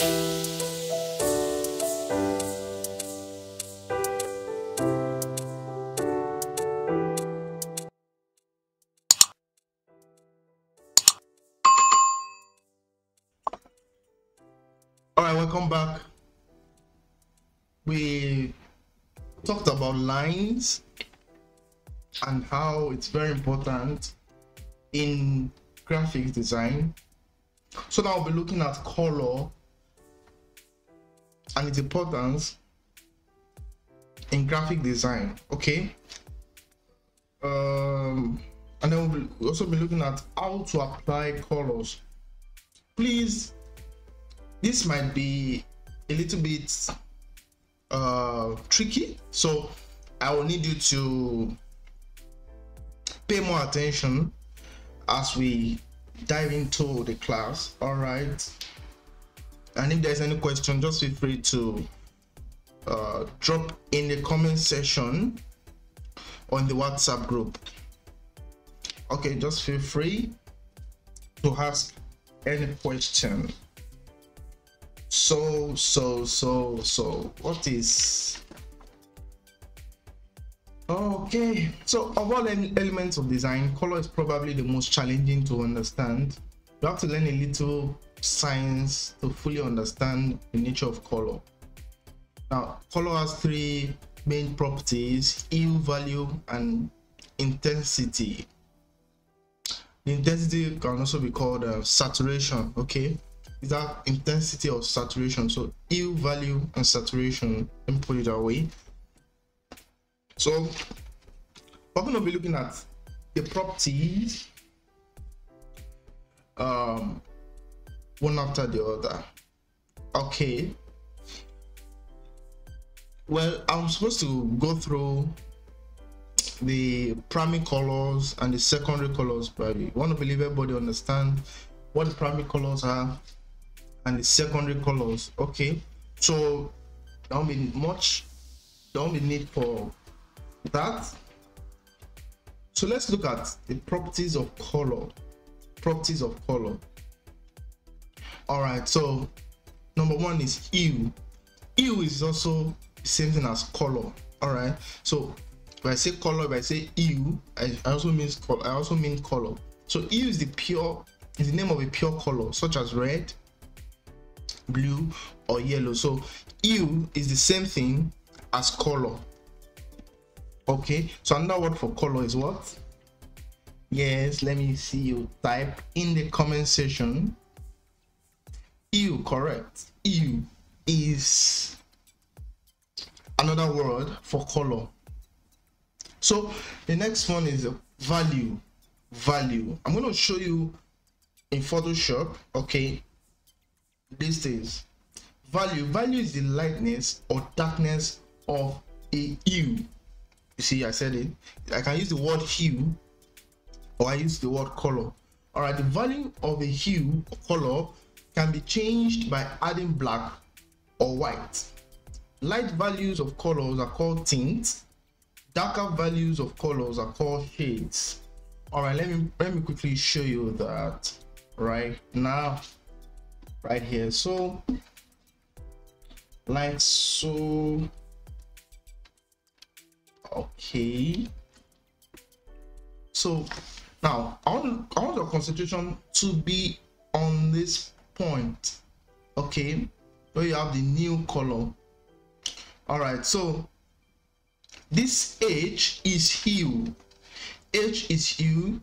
all right welcome back. We talked about lines and how it's very important in graphic design. So now we'll be looking at color and its importance in graphic design okay? Um and then we'll also be looking at how to apply colors. Please this might be a little bit uh tricky so i will need you to pay more attention as we dive into the class all right and if there's any question just feel free to uh, drop in the comment section on the whatsapp group. Okay just feel free to ask any question. So so so so what is okay. So of all elements of design color is probably the most challenging to understand. You have to learn a little science to fully understand the nature of color now color has three main properties hue value and intensity. The intensity can also be called uh, saturation okay? Is that intensity or saturation. So hue value and saturation let me put it that way. So we're going to be looking at the properties um one after the other. Okay. Well i'm supposed to go through the primary colors and the secondary colors but I want to believe everybody understand what the primary colors are and the secondary colors. Okay. So won't be much. Won't be need for that. So let's look at the properties of color. Properties of color all right so number one is hue hue is also the same thing as color all right so if i say color if i say hue i, I also means color i also mean color so hue is the pure is the name of a pure color such as red blue or yellow. So hue is the same thing as color okay so another word for color is what? Yes let me see you type in the comment section hue correct. Hue is another word for color. So the next one is value. Value. I'm going to show you in photoshop okay? This is value. Value is the lightness or darkness of a hue. You see i said it. I can use the word hue or i use the word color. All right the value of a hue or color can be changed by adding black or white. Light values of colors are called tints. Darker values of colors are called shades. All right let me let me quickly show you that right now right here. So like so. Okay. So now I want, I want your concentration to be on this point. Okay where you have the new color. All right so this h is hue. H is hue.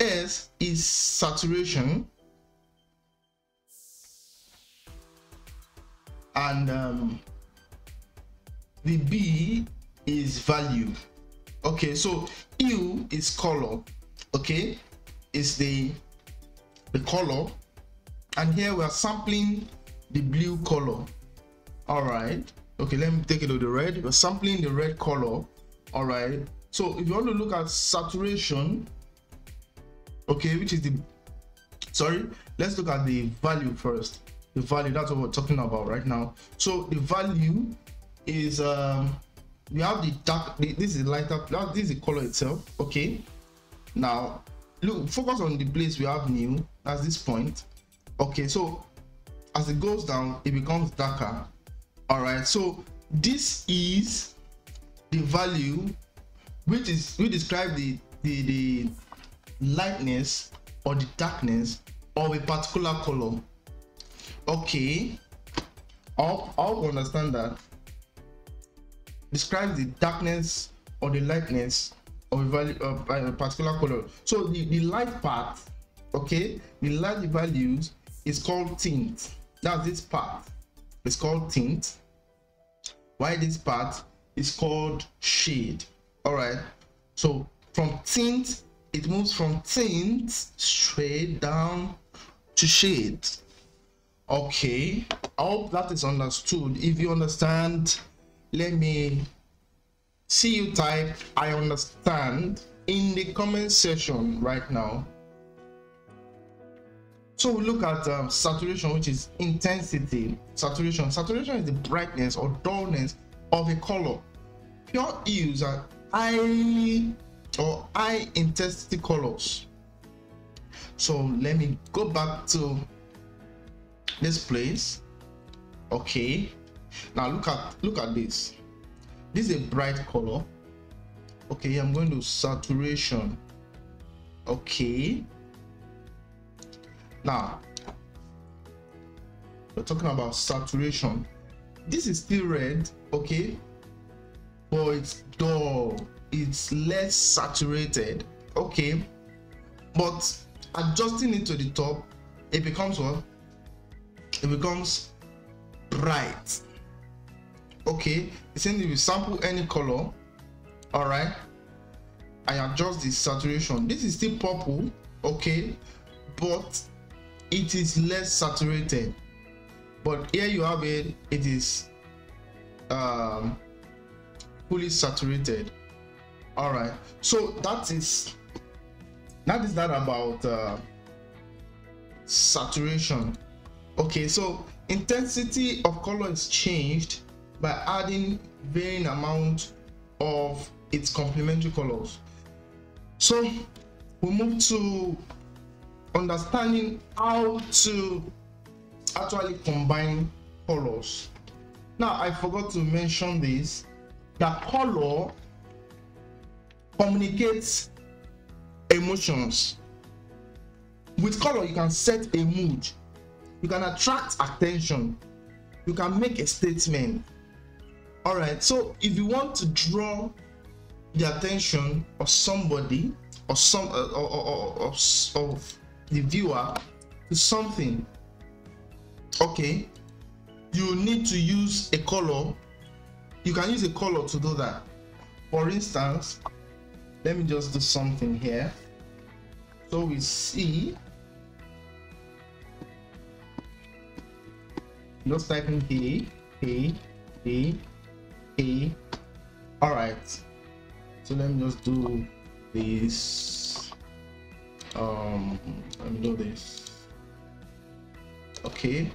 S is saturation. And um, the b is value. Okay so hue is color. Okay is the the color and here we are sampling the blue color. All right. Okay let me take it to the red. We're sampling the red color. All right. So if you want to look at saturation okay which is the sorry let's look at the value first. The value that's what we're talking about right now. So the value is um we have the dark the, this is lighter this is the color itself okay? Now look focus on the place we have new that's this point okay so as it goes down it becomes darker. All right so this is the value which is we describe the the the lightness or the darkness of a particular color. Okay i'll, I'll understand that? Describes the darkness or the lightness of a value of a particular color. So the, the light part okay the light values is called tint. That's this part. It's called tint. Why this part? Is called shade. All right. So from tint it moves from tint straight down to shade. Okay. I hope that is understood. If you understand let me see you type i understand in the comment section right now so we look at um, saturation which is intensity. Saturation saturation is the brightness or dullness of a color. Pure hues are highly or high intensity colors. So let me go back to this place. Okay. Now look at look at this. This is a bright color. Okay i'm going to saturation. Okay now we're talking about saturation. This is still red okay? But it's dull. It's less saturated okay? But adjusting it to the top it becomes what? It becomes bright okay? It's if you sample any color all right? I adjust the saturation. This is still purple okay? But it is less saturated. But here you have it it is um fully saturated. All right. So that is that is that about uh, saturation. Okay so intensity of color is changed by adding varying amount of its complementary colors. So we move to understanding how to actually combine colors. Now i forgot to mention this that color communicates emotions. With color you can set a mood you can attract attention you can make a statement. All right so if you want to draw the attention of somebody or some uh, or, or, or, of the viewer to something okay you need to use a color you can use a color to do that for instance let me just do something here so we see just typing A, A, A, A. All right. So let me just do this. Um, do this. Okay.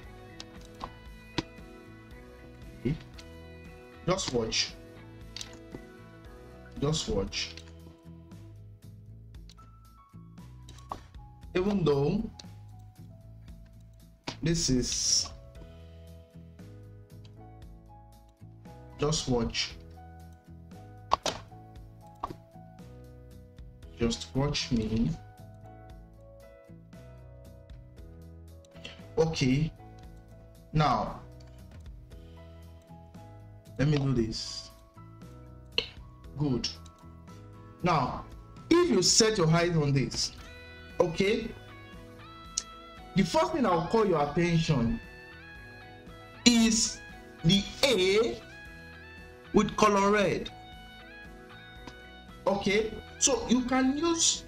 okay. Just watch. Just watch. Even though this is just watch just watch me okay. Now let me do this. Good. Now if you set your eyes on this okay the first thing i'll call your attention is the a with color red. Okay so you can use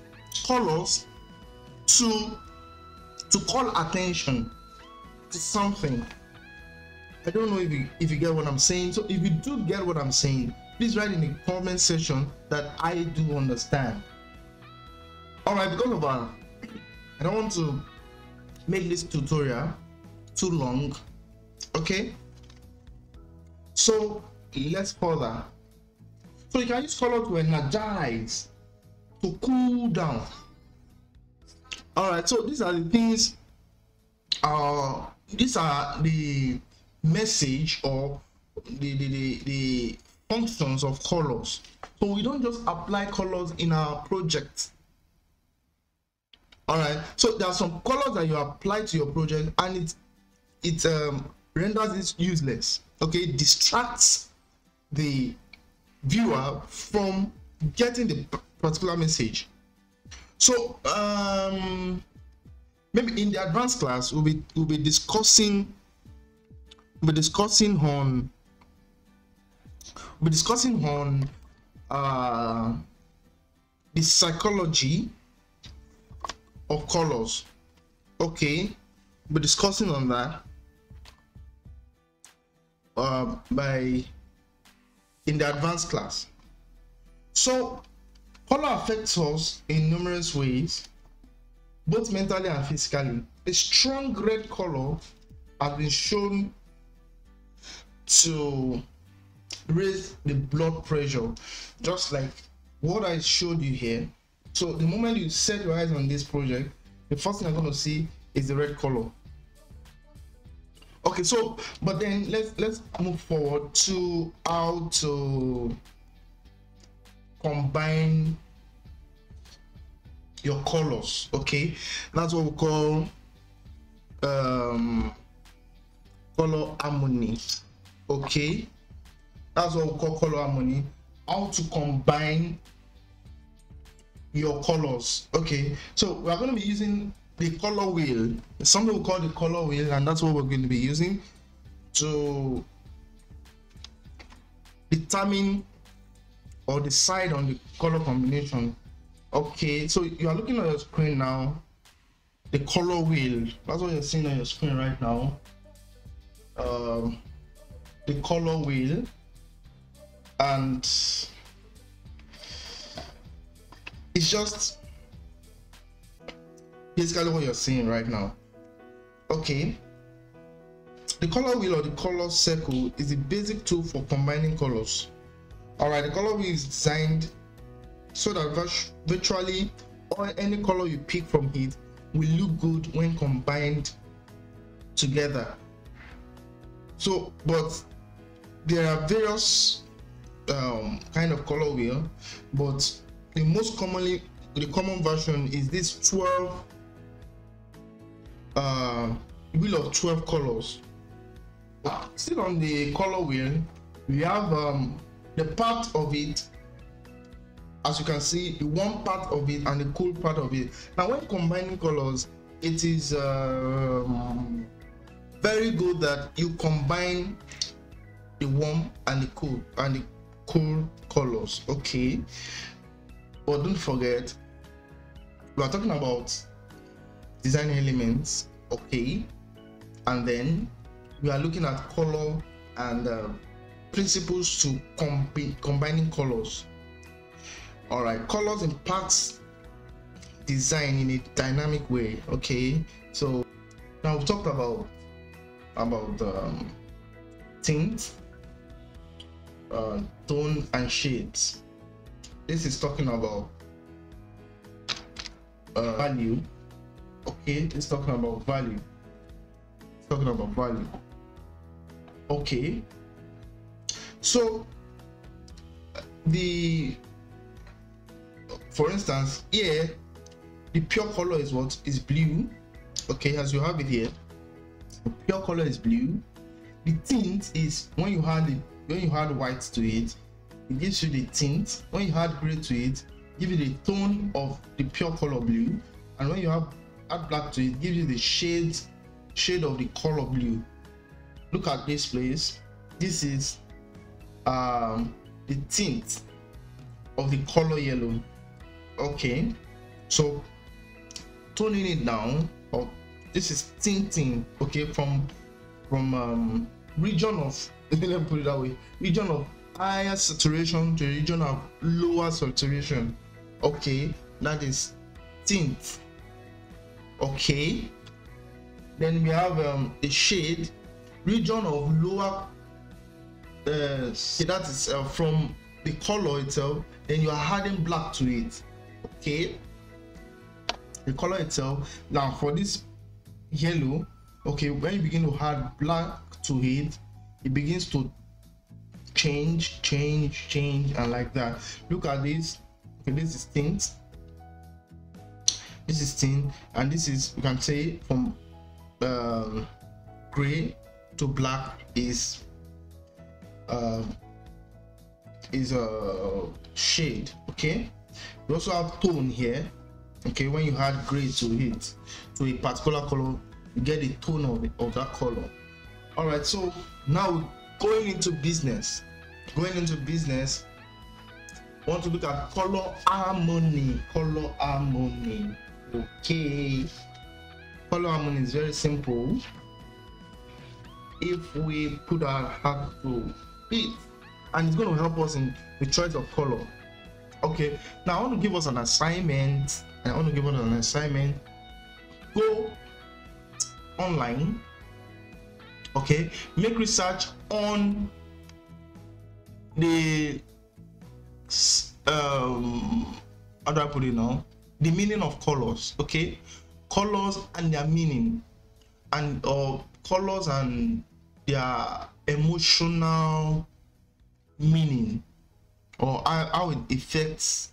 colors to to call attention something i don't know if you if you get what i'm saying so if you do get what i'm saying please write in the comment section that i do understand all right because of uh, i don't want to make this tutorial too long okay so let's further. So you can use color to energize, to cool down. All right, so these are the things uh, these are the message or the, the, the, the functions of colors. So we don't just apply colors in our project. All right. So there are some colors that you apply to your project and it it um, renders it useless. Okay, it distracts the viewer from getting the particular message. So um, maybe in the advanced class we'll be we'll be discussing we'll be discussing on we'll be discussing on uh, the psychology of colors. Okay, we'll be discussing on that uh, by in the advanced class. So color affects us in numerous ways, both mentally and physically. A strong red color has been shown to raise the blood pressure, just like what I showed you here. So the moment you set your eyes on this project, the first thing I'm going to see is the red color okay so but then let's let's move forward to how to combine your colors okay? That's what we call um color harmony okay? That's what we call color harmony. How to combine your colors okay? So we're going to be using the color wheel. Something we call the color wheel and that's what we're going to be using to determine or decide on the color combination okay so you are looking at your screen now. The color wheel that's what you're seeing on your screen right now. Um, the color wheel and it's just basically what you're seeing right now. Okay the color wheel or the color circle is the basic tool for combining colors. All right the color wheel is designed so that virtually or any color you pick from it will look good when combined together so but there are various um, kind of color wheel but the most commonly the common version is this 12 uh, wheel of 12 colors. Still on the color wheel, we have um, the part of it as you can see the warm part of it and the cool part of it. Now when combining colors it is um, very good that you combine the warm and the cool and the cool colors okay? But don't forget we are talking about design elements okay? And then we are looking at color and uh, principles to combi combining colors all right colors impacts design in a dynamic way okay? So now we talked about about um, tint uh, tone and shades. This is talking about uh, value okay? It's talking about value. It's talking about value okay? So the for instance here the pure color is what? Is blue. Okay as you have it here the pure color is blue. The tint is when you add the when you add white to it it gives you the tint. When you add gray to it give you the tone of the pure color blue. And when you have add black to it gives you the shade shade of the color blue. Look at this place. This is um the tint of the color yellow okay so toning it down this is tinting okay from from um region of let me put it that way region of higher saturation to region of lower saturation. Okay that is tint. Okay then we have um, a shade region of lower uh, that is uh, from the color itself then you are adding black to it okay. The color itself. Now for this yellow okay when you begin to add black to it it begins to change change change and like that. Look at this. Okay this is tint this is tint and this is you can say from um, gray to black is uh, is a shade okay we also have tone here okay when you add gray to it to a particular color you get the tone of, of that color. All right so now going into business going into business want to look at color harmony color harmony okay. Color harmony is very simple. If we put our heart to it and it's going to help us in the choice of color okay now i want to give us an assignment i want to give us an assignment. Go online okay? Make research on the um how do i put it now? The meaning of colors okay? Colors and their meaning and or uh, colors and their emotional meaning or how, it affects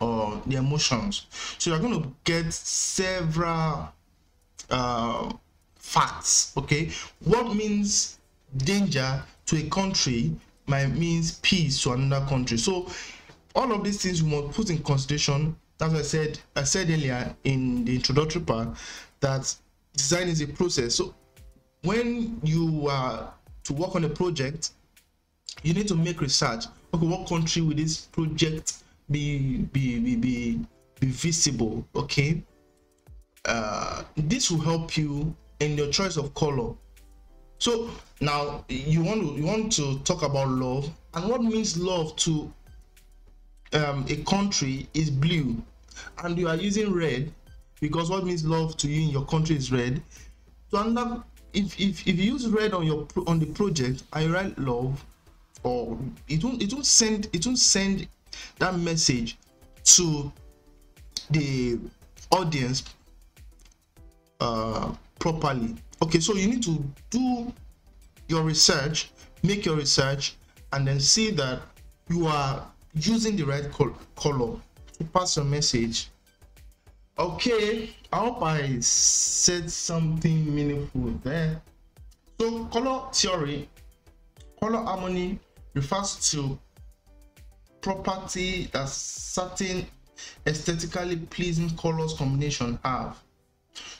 uh, the emotions. So you're going to get several uh, facts okay? What means danger to a country might means peace to another country. So all of these things we must put in consideration. As i said i said earlier in the introductory part that design is a process. So when you are to work on a project you need to make research. Okay what country will this project be be be be, be visible? Okay. Uh, this will help you in your choice of color. So now you want to you want to talk about love and what means love to um, a country is blue. And you are using red because what means love to you in your country is red. So under if if, if you use red on your on the project i write love or it won't it won't send it won't send that message to the audience uh, properly. Okay so you need to do your research make your research and then see that you are using the right col color to pass your message. Okay i hope i said something meaningful there. So color theory color harmony refers to property that certain aesthetically pleasing colors combination have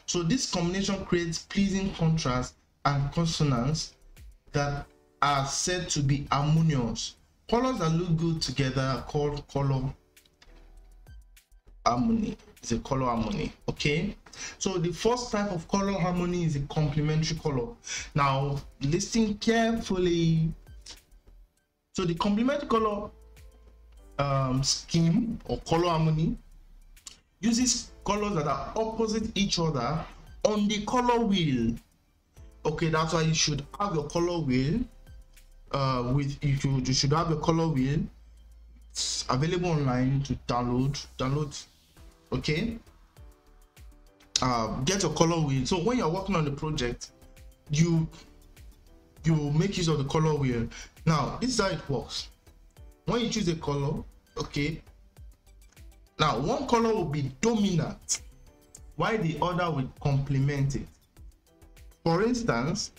so this combination creates pleasing contrast and consonance that are said to be harmonious. Colors that look good together are called color harmony. It's a color harmony. Okay. So the first type of color harmony is a complementary color. Now listen carefully. So the complementary color um, scheme or color harmony uses colors that are opposite each other on the color wheel. Okay that's why you should have your color wheel uh with you should, you should have your color wheel it's available online to download download okay? Uh, get your color wheel. So when you're working on the project you you make use of the color wheel now this is how it works. When you choose a color okay. Now, one color will be dominant while the other will complement it. For instance,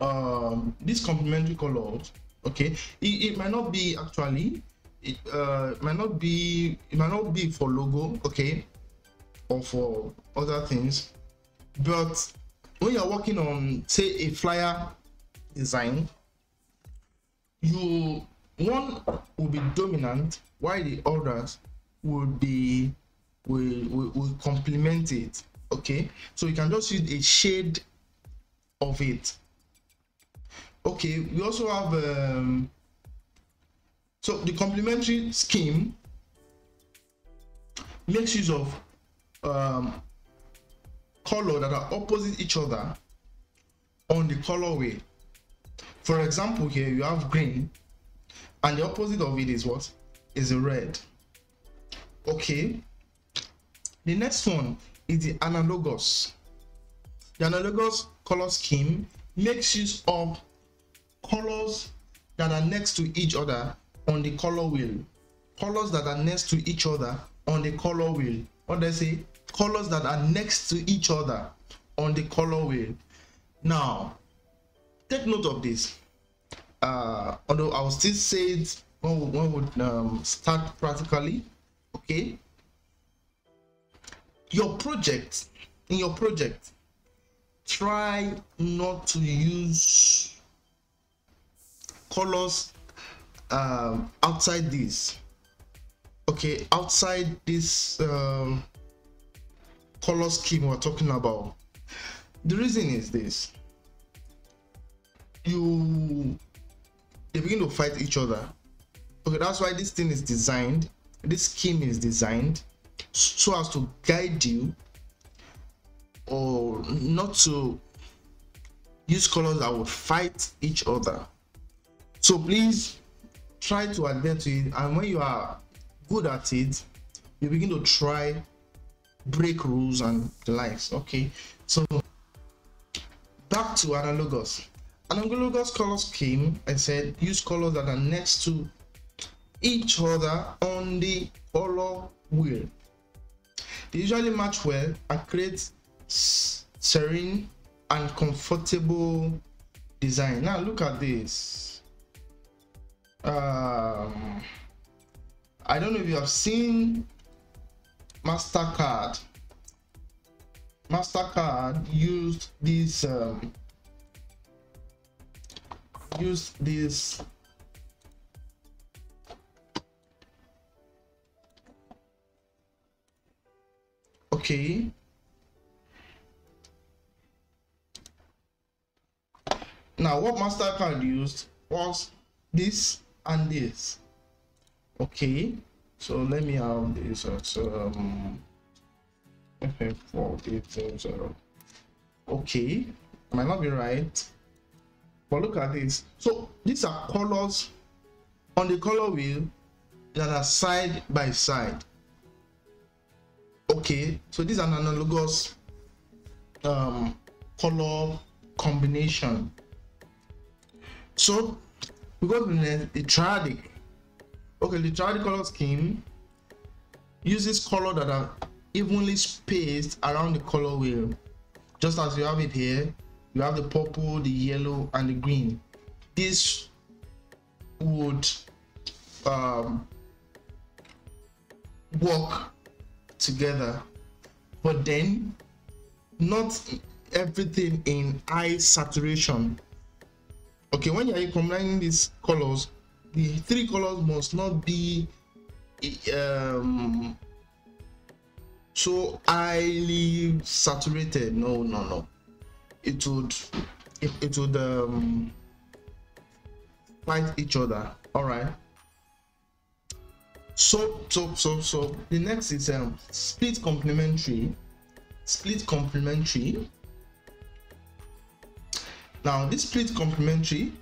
um, these complementary colors, okay, it, it might not be actually, it uh, might not be, it might not be for logo, okay, or for other things, but when you're working on, say, a flyer design, you one will be dominant while the others will be will, will, will complement it okay? So you can just use a shade of it. Okay we also have um, so the complementary scheme makes use of um, color that are opposite each other on the color wheel for example here you have green and the opposite of it is what is a red okay the next one is the analogous. The analogous color scheme makes use of colors that are next to each other on the color wheel. Colors that are next to each other on the color wheel. What they say? Colors that are next to each other on the color wheel. Now, take note of this. Uh, although I will still say it when we, when we um, start practically, okay? Your project, in your project, try not to use colors um, outside this okay outside this um, color scheme we're talking about. The reason is this. You they begin to fight each other. Okay that's why this thing is designed this scheme is designed so as to guide you or not to use colors that would fight each other. So please try to adhere to it. And when you are good at it you begin to try break rules and the likes okay? So back to analogous. Analogous color scheme i said use colors that are next to each other on the color wheel. They usually match well and create serene and comfortable design. Now look at this. Um I don't know if you have seen MasterCard. MasterCard used this um, used this okay. Now what MasterCard used was this and this. Okay so let me have this at um ff4800 okay might not be right? But look at this. So these are colors on the color wheel that are side by side. Okay so these are an analogous um color combination. So we go to the triadic Okay, the color scheme uses color that are evenly spaced around the color wheel. Just as you have it here, you have the purple, the yellow, and the green. This would um, work together, but then not everything in high saturation. Okay, when you're combining these colors, the three colors must not be um, so highly saturated. No no no. It would it, it would um, fight each other. All right. So so so so the next is um split complementary split complementary. Now this split complementary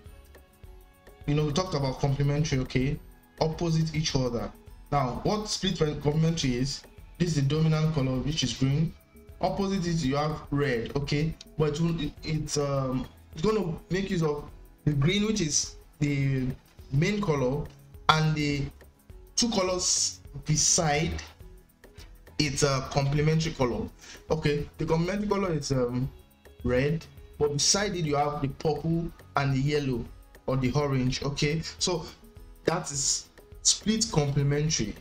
you know we talked about complementary okay opposite each other. Now what split complementary is this is the dominant color which is green. Opposite it you have red okay but it, it's um it's going to make use of the green which is the main color and the two colors beside it's a complementary color. Okay the complementary color is um red but beside it you have the purple and the yellow the orange okay? So that is split complementary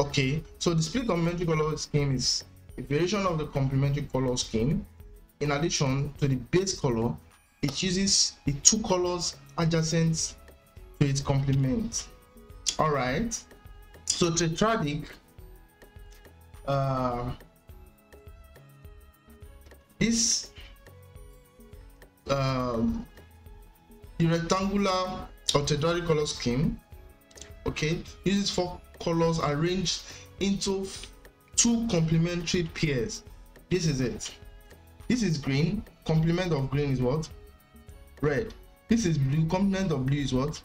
okay? So the split complementary color scheme is a variation of the complementary color scheme. In addition to the base color it uses the two colors adjacent to its complement. All right. So tetradic uh, this um, the rectangular or tetradic color scheme okay uses four colors arranged into two complementary pairs. This is it. This is green. Complement of green is what? Red. This is blue. Complement of blue is what?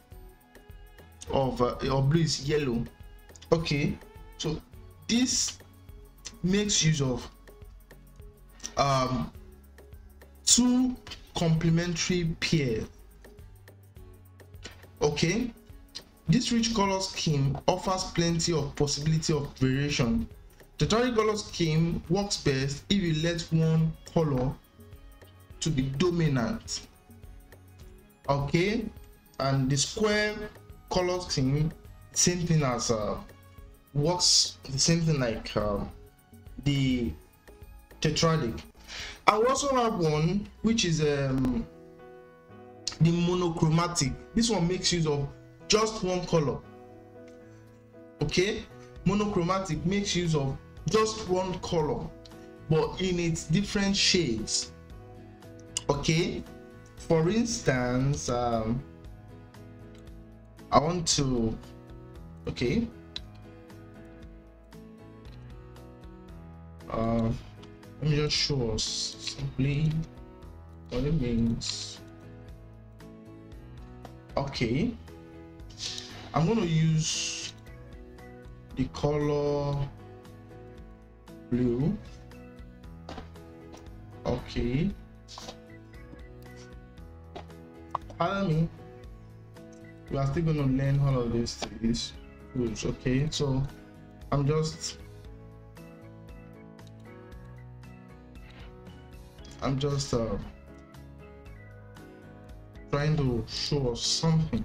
Of uh, of blue is yellow. Okay so this makes use of um, two complementary pairs. Okay, this rich color scheme offers plenty of possibility of variation. The color scheme works best if you let one color to be dominant. Okay, and the square color scheme, same thing as uh, works the same thing like uh, the tetradic. I also have one which is um, the monochromatic. This one makes use of just one color. Okay, monochromatic makes use of just one color, but in its different shades. Okay, for instance, um, I want to, okay, uh, let me just show us simply what it means. Okay, I'm going to use the color blue. Okay. Pardon me. We are still going to learn all of these things. Okay, so I'm just I'm just uh, trying to show us something.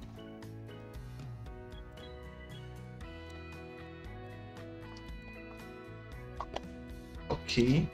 Okay.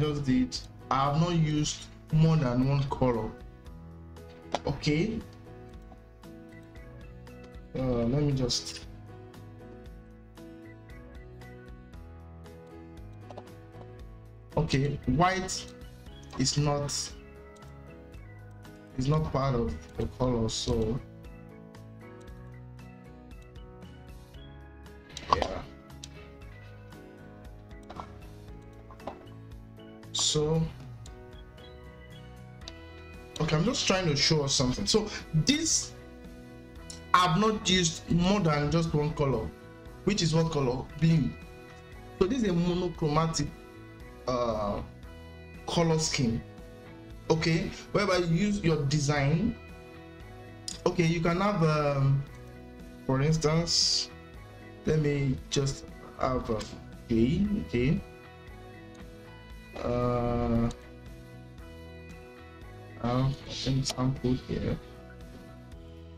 Just did, I have not used more than one color. Okay. Uh, let me just okay white is not is not part of the color so so okay i'm just trying to show us something. So this i've not used more than just one color which is what color? Blue. So this is a monochromatic uh color scheme. Okay whereby you use your design. Okay you can have um, for instance let me just have a okay okay uh I have an example here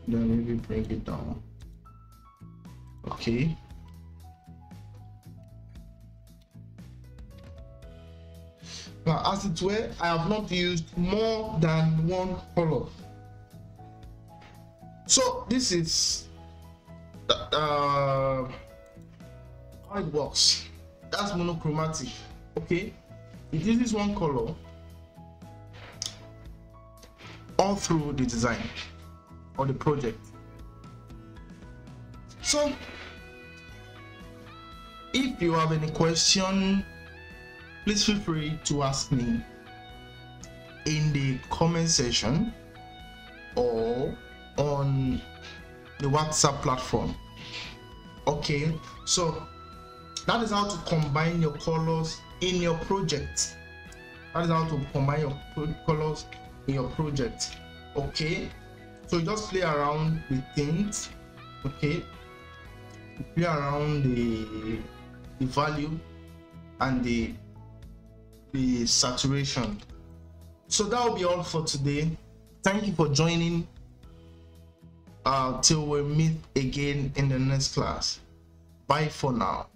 then maybe break it down okay Now, as it were, I have not used more than one color. So this is uh, how it works. That's monochromatic. Okay, it uses one color all through the design or the project. So if you have any question please feel free to ask me in the comment section or on the WhatsApp platform. Okay, so that is how to combine your colors in your project. That is how to combine your colors in your project. Okay, so just play around with things. Okay, play around the the value and the the saturation. So that will be all for today. Thank you for joining. Uh, till we meet again in the next class. Bye for now.